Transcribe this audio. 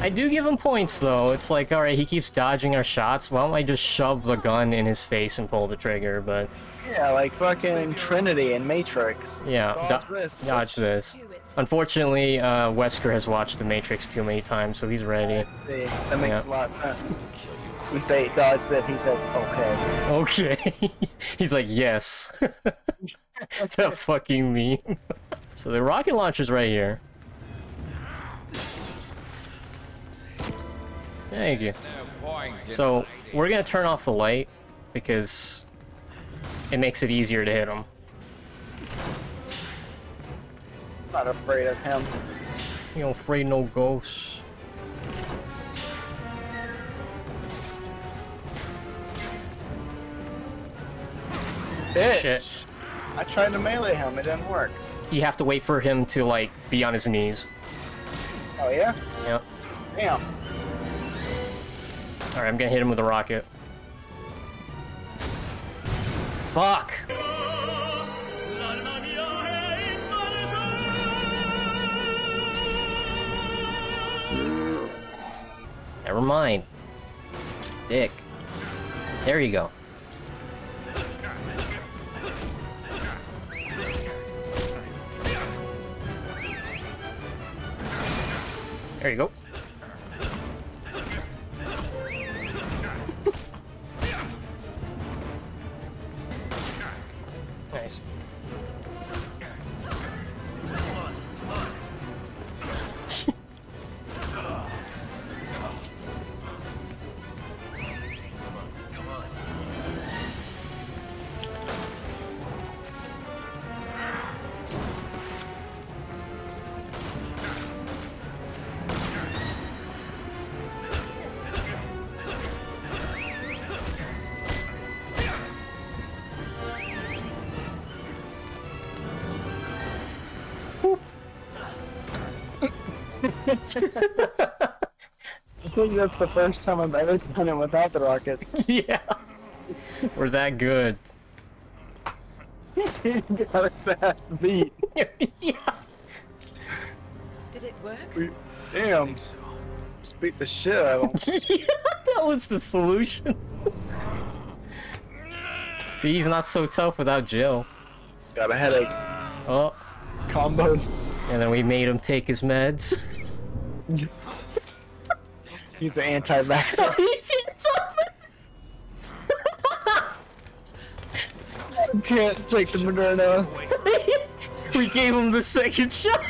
I do give him points though. It's like, alright, he keeps dodging our shots. Why don't I just shove the gun in his face and pull the trigger? But Yeah, like fucking Trinity and Matrix. yeah, Dodge do- this, dodge this. Unfortunately, uh, Wesker has watched The Matrix too many times, so he's ready. That makes Yeah. a lot of sense. We say dodge this, he says okay. Okay. he's like, yes. that fucking meme. so the rocket launcher's right here. Thank you. So we're gonna turn off the light because it makes it easier to hit him. Not afraid of him. You don't afraid no ghosts. Bitch. Shit. I tried to melee him, it didn't work. You have to wait for him to like be on his knees. Oh yeah? Yeah. Damn. Alright, I'm gonna hit him with a rocket. Fuck! Never mind. Dick. There you go. There you go. Nice. I think that's the first time I've ever done it without the rockets. yeah. We're that good. Got his ass beat. yeah. Did it work? We- Damn. Just beat the shit out of him. yeah, that was the solution. See, he's not so tough without Jill. Got a headache. Oh, Combo. and then we made him take his meds. He's an anti-vaxxer. He's Can't take the Moderna. we gave him the second shot.